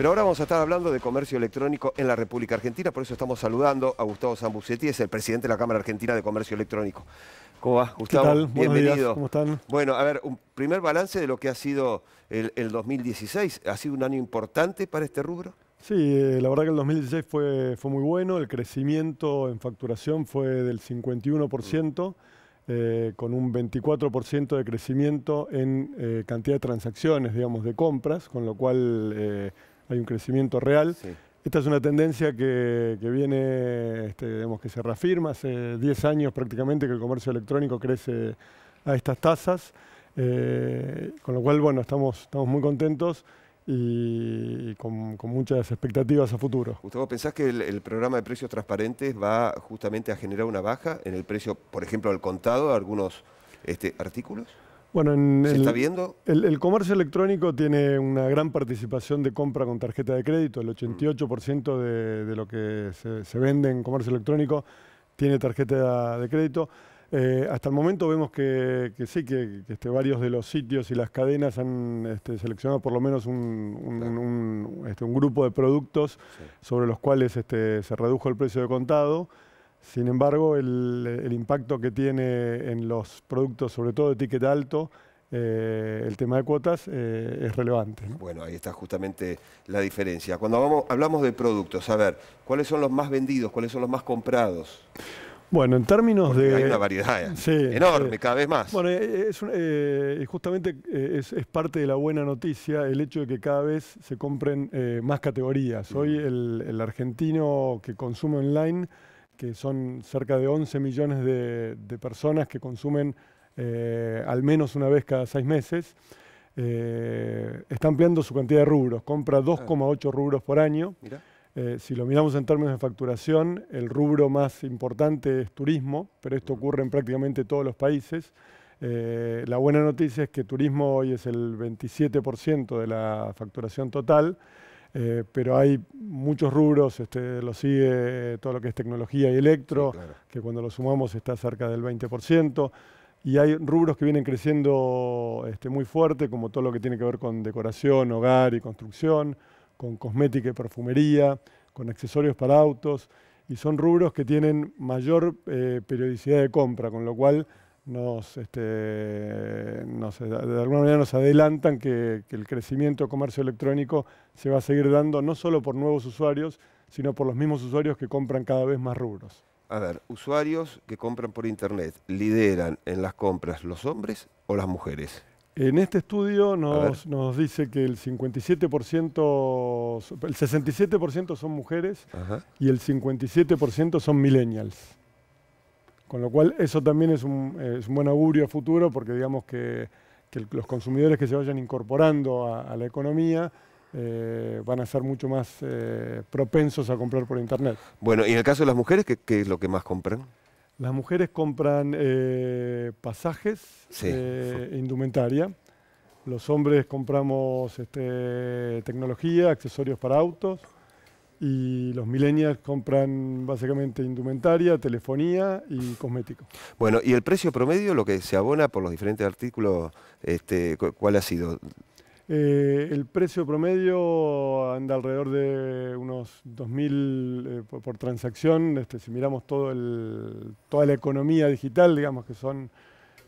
Pero ahora vamos a estar hablando de comercio electrónico en la República Argentina, por eso estamos saludando a Gustavo Zambucetti, es el presidente de la Cámara Argentina de Comercio Electrónico. ¿Cómo va, Gustavo? ¿Qué tal? Bienvenido. días. ¿Cómo están? Bueno, a ver, un primer balance de lo que ha sido el, el 2016. ¿Ha sido un año importante para este rubro? Sí, eh, la verdad que el 2016 fue, fue muy bueno, el crecimiento en facturación fue del 51%, eh, con un 24% de crecimiento en eh, cantidad de transacciones, digamos, de compras, con lo cual eh, hay un crecimiento real. Sí. Esta es una tendencia que, que viene, este, digamos, que se reafirma, hace 10 años prácticamente que el comercio electrónico crece a estas tasas, eh, con lo cual, bueno, estamos, estamos muy contentos y, y con, con muchas expectativas a futuro. Gustavo, ¿pensás que el, el programa de precios transparentes va justamente a generar una baja en el precio, por ejemplo, al contado de algunos este, artículos? Bueno, en ¿Se el, está viendo? el- el comercio electrónico tiene una gran participación de compra con tarjeta de crédito. El 88% de, de lo que se, se vende en comercio electrónico tiene tarjeta de crédito. Eh, hasta el momento vemos que, que sí, que, que, este, varios de los sitios y las cadenas han este, seleccionado por lo menos un, un- Claro. un- este, un grupo de productos Sí. sobre los cuales se redujo el precio de contado. Sin embargo, el, el impacto que tiene en los productos, sobre todo de ticket alto, eh, el tema de cuotas eh, es relevante. ¿no? Bueno, ahí está justamente la diferencia. Cuando hablamos de productos, a ver, ¿cuáles son los más vendidos? ¿Cuáles son los más comprados? Bueno, en términos Porque de... hay una variedad Sí, enorme, sí. cada vez más. Bueno, eh, es un- eh, justamente es, es parte de la buena noticia el hecho de que cada vez se compren más categorías. Hoy el, el argentino que consume online, que son cerca de 11 millones de, de personas que consumen eh, al menos una vez cada seis meses, eh, está ampliando su cantidad de rubros, compra 2,8 rubros por año. Eh, si lo miramos en términos de facturación, el rubro más importante es turismo, pero esto ocurre en prácticamente todos los países. Eh, la buena noticia es que turismo hoy es el 27% de la facturación total, eh, pero hay muchos rubros, este, lo sigue todo lo que es tecnología y electro, Sí, claro. que cuando lo sumamos está cerca del 20%. Y hay rubros que vienen creciendo este, muy fuerte, como todo lo que tiene que ver con decoración, hogar y construcción, con cosmética y perfumería, con accesorios para autos, y son rubros que tienen mayor eh, periodicidad de compra, con lo cual nos, este, nos, de alguna manera nos adelantan que, que el crecimiento de comercio electrónico se va a seguir dando no solo por nuevos usuarios, sino por los mismos usuarios que compran cada vez más rubros. A ver, usuarios que compran por internet, ¿lideran en las compras los hombres o las mujeres? En este estudio nos, nos dice que el 57%, el 67% son mujeres Ajá. y el 57% son millennials. Con lo cual eso también es un, es un buen augurio a futuro porque digamos que, los consumidores que se vayan incorporando a, a la economía eh, van a ser mucho más eh, propensos a comprar por Internet. Bueno, y en el caso de las mujeres, ¿qué, qué es lo que más compran? Las mujeres compran eh, pasajes, Sí. indumentaria. Los hombres compramos este, tecnología, accesorios para autos. Y los millennials compran básicamente indumentaria, telefonía y cosméticos. Bueno, y el precio promedio, lo que se abona por los diferentes artículos, este, cu- ¿cuál ha sido? Eh, el precio promedio anda alrededor de unos 2.000 eh, por, por transacción. Este, si miramos todo el, toda la economía digital, digamos que son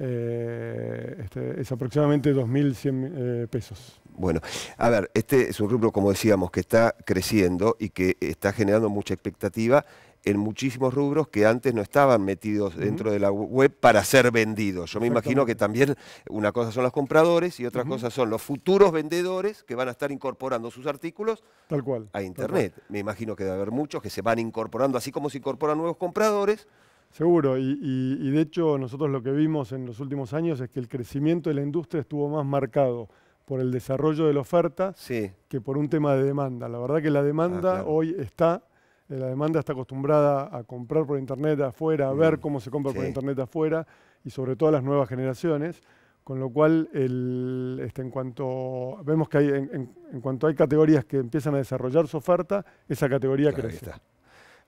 eh, este, es aproximadamente 2.100 eh, pesos. Bueno, a ver, este es un rubro, como decíamos, que está creciendo y que está generando mucha expectativa en muchísimos rubros que antes no estaban metidos dentro de la web para ser vendidos. Yo me imagino que también una cosa son los compradores y otra cosa son los futuros vendedores que van a estar incorporando sus artículos Tal cual. a cual. Internet. Me imagino que debe haber muchos que se van incorporando, así como se incorporan nuevos compradores. Seguro, y, y- y de hecho nosotros lo que vimos en los últimos años es que el crecimiento de la industria estuvo más marcado por el desarrollo de la oferta Sí, que por un tema de demanda. La verdad que la demanda claro. hoy está, eh, la demanda está acostumbrada a comprar por internet afuera, a ver cómo se compra por internet afuera y sobre todo las nuevas generaciones. Con lo cual, el, este, en cuanto vemos que hay, en, en- en cuanto hay categorías que empiezan a desarrollar su oferta, esa categoría claro, crece.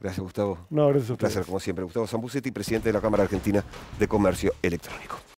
Gracias, Gustavo. No, gracias a Un placer, como siempre. Gustavo Zambucetti, presidente de la Cámara Argentina de Comercio Electrónico.